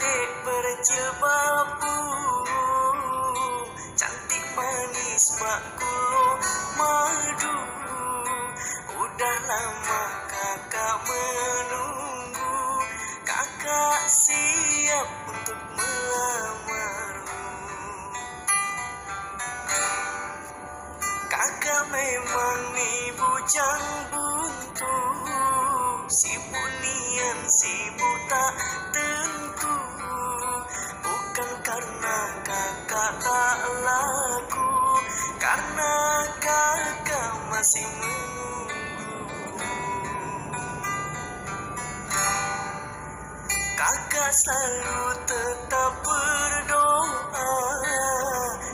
cantik berjilbab putih Kakak selalu tetap berdoa,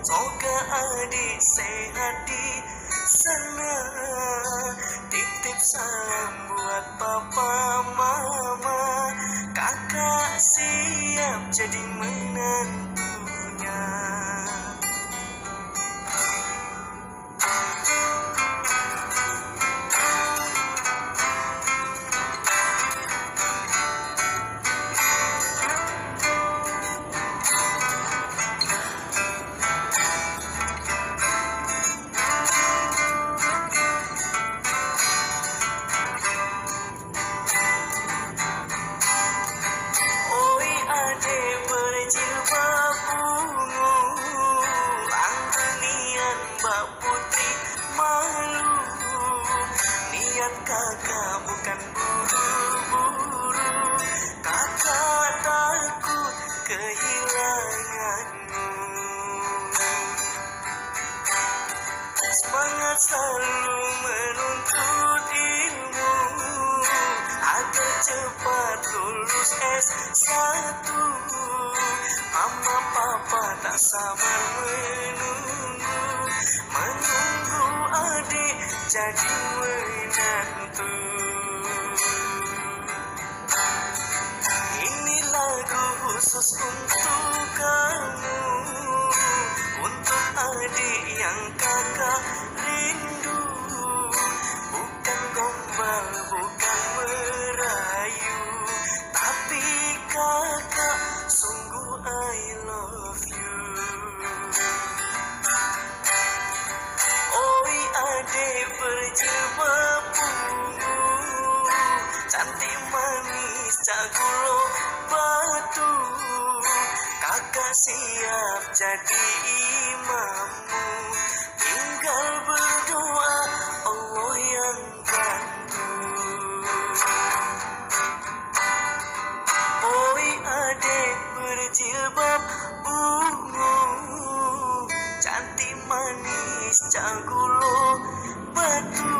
Semoga adik sehat di sana. Titip salam buat papa, mama. Kakak siap jadi menantunya kakak bukan buru-buru Kakak takut kehilanganmu. Semangat selalu menuntut ilmu. Agar cepat lulus S1 Mama papa tak sabar menunggu. Menunggu adik jadi menantu Ini lagu khusus untuk kamu Untuk adik yang kakak rindu. Kakak siap jadi imammu. Tinggal berdoa Allah yang bantu Oi adik berjilbab ungu. Cantik manis cagulo batu.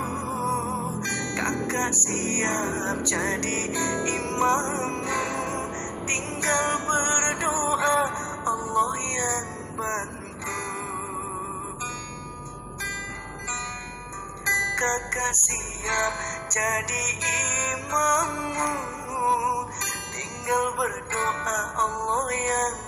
Kakak siap jadi imammu. Tinggal siap jadi imammu. Tinggal berdoa Allah yang